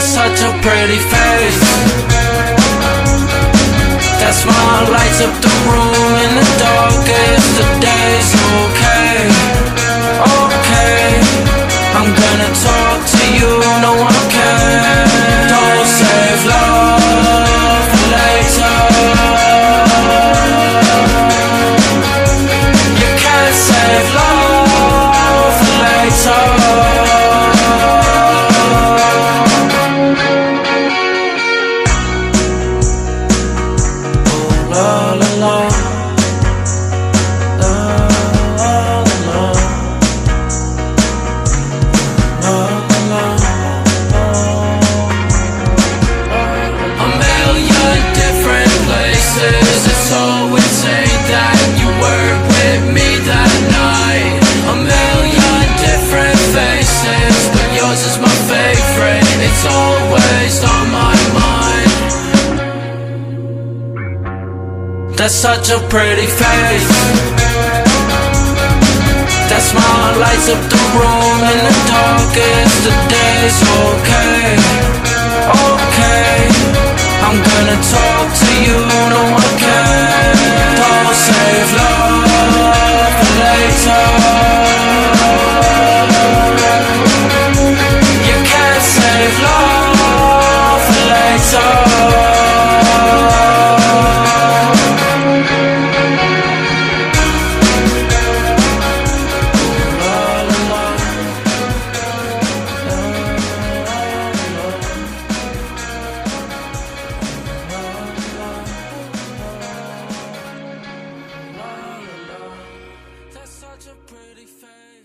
such a pretty face. That smile lights up the room Always on my mind. That's such a pretty face. That smile lights up the room in the darkest of days. Okay, okay. I'm gonna talk to you, such a pretty face.